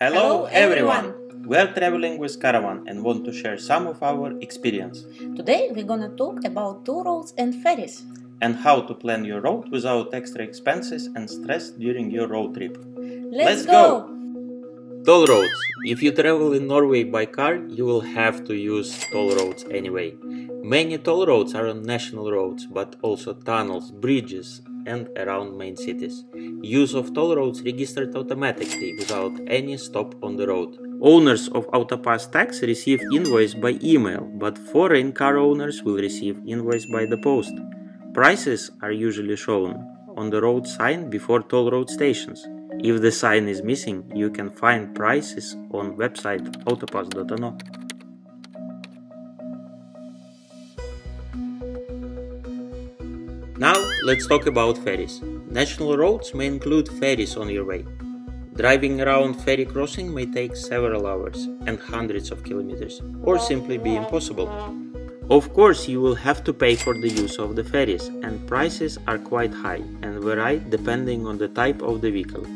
Hello, everyone! We are traveling with Caravan and want to share some of our experience Today we're gonna talk about toll roads and ferries. and how to plan your road without extra expenses and stress during your road trip. Let's, Let's go! Toll roads. If you travel in Norway by car, you will have to use toll roads anyway. Many toll roads are on national roads, but also tunnels, bridges, and around main cities. Use of toll roads registered automatically without any stop on the road. Owners of Autopass tags receive invoice by email, but foreign car owners will receive invoice by the post. Prices are usually shown on the road sign before toll road stations. If the sign is missing, you can find prices on website autopass.no. let's talk about ferries. National roads may include ferries on your way. Driving around ferry crossing may take several hours and hundreds of kilometers, or simply be impossible. Of course, you will have to pay for the use of the ferries, and prices are quite high and vary depending on the type of the vehicle.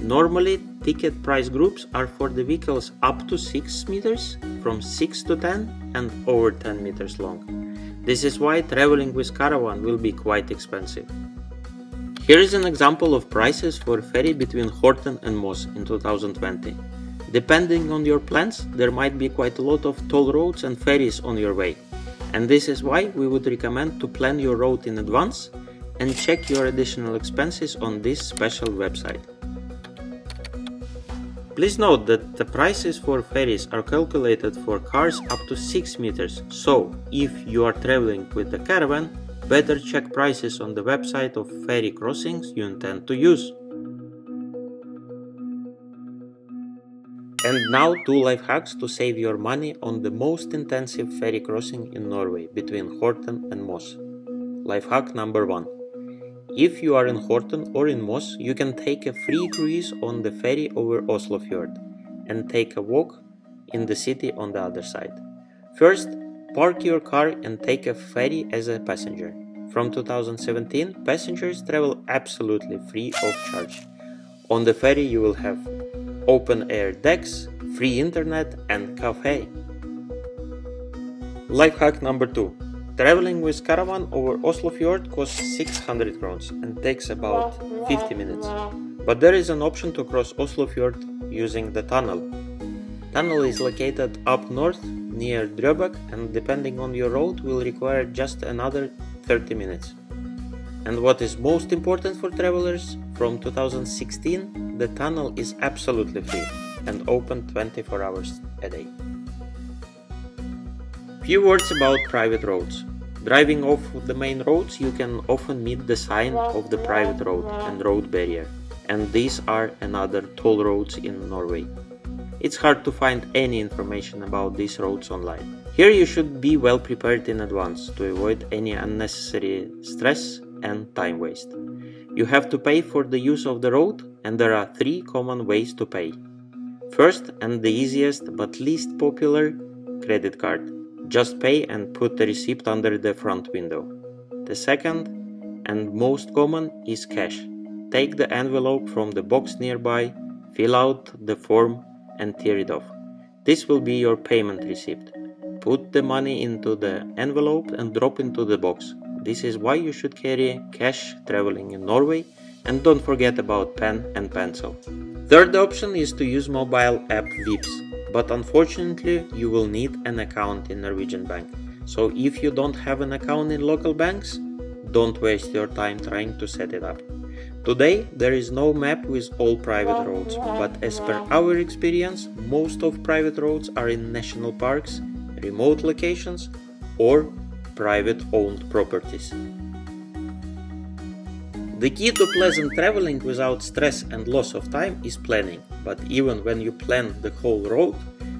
Normally, ticket price groups are for the vehicles up to 6 meters, from 6 to 10, and over 10 meters long. This is why traveling with caravan will be quite expensive. Here is an example of prices for a ferry between Horten and Moss in 2020. Depending on your plans, there might be quite a lot of toll roads and ferries on your way. And this is why we would recommend to plan your route in advance and check your additional expenses on this special website. Please note that the prices for ferries are calculated for cars up to 6 meters, so if you are traveling with the caravan, better check prices on the website of ferry crossings you intend to use. And now two life hacks to save your money on the most intensive ferry crossing in Norway between Horten and Moss. Life hack number 1. If you are in Horten or in Moss, you can take a free cruise on the ferry over Oslofjord and take a walk in the city on the other side. First, park your car and take a ferry as a passenger. From 2017, passengers travel absolutely free of charge. On the ferry, you will have open air decks, free internet, and cafe. Life hack number 2 Traveling with caravan over Oslofjord costs 600 crowns and takes about 50 minutes. But there is an option to cross Oslofjord using the tunnel. Tunnel is located up north near Drøbak and depending on your road will require just another 30 minutes. And what is most important for travelers, from 2016 the tunnel is absolutely free and open 24 hours a day. Few words about private roads. Driving off the main roads, you can often meet the sign of the private road and road barrier, and these are another toll roads in Norway. It's hard to find any information about these roads online. Here you should be well prepared in advance to avoid any unnecessary stress and time waste. You have to pay for the use of the road, and there are three common ways to pay. First, and the easiest but least popular, credit card. Just pay and put the receipt under the front window. The second, and most common, is cash. Take the envelope from the box nearby, fill out the form, and tear it off. This will be your payment receipt. Put the money into the envelope and drop into the box. This is why you should carry cash traveling in Norway and don't forget about pen and pencil. Third option is to use mobile app Vipps, but unfortunately you will need an account in Norwegian bank. So if you don't have an account in local banks, don't waste your time trying to set it up. Today there is no map with all private roads, but as per our experience, most of private roads are in national parks, remote locations, or private owned properties. The key to pleasant traveling without stress and loss of time is planning, but even when you plan the whole road,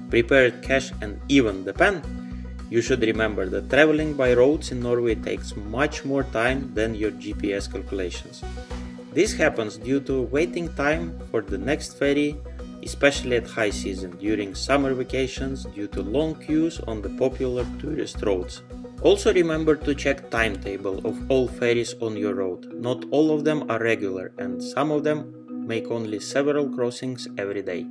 prepared cash and even the pen, you should remember that traveling by roads in Norway takes much more time than your GPS calculations. This happens due to waiting time for the next ferry, especially at high season during summer vacations due to long queues on the popular tourist roads. Also remember to check timetable of all ferries on your road. Not all of them are regular and some of them make only several crossings every day.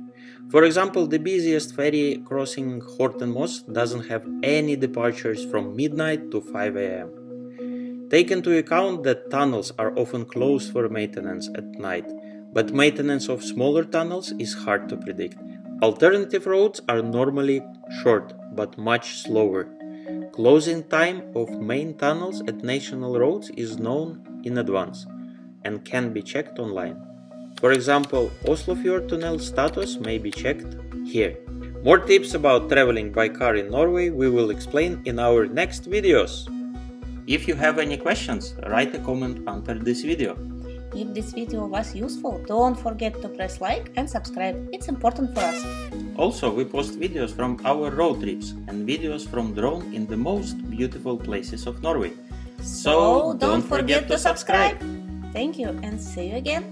For example, the busiest ferry crossing Horten-Moss doesn't have any departures from midnight to 5 am. Take into account that tunnels are often closed for maintenance at night, but maintenance of smaller tunnels is hard to predict. Alternative roads are normally short but much slower. Closing time of main tunnels at national roads is known in advance and can be checked online. For example, Oslofjord Tunnel status may be checked here. More tips about traveling by car in Norway we will explain in our next videos. If you have any questions, write a comment under this video. If this video was useful, don't forget to press like and subscribe. It's important for us. Also, we post videos from our road trips and videos from drone in the most beautiful places of Norway. So, don't, forget, to subscribe. Thank you and see you again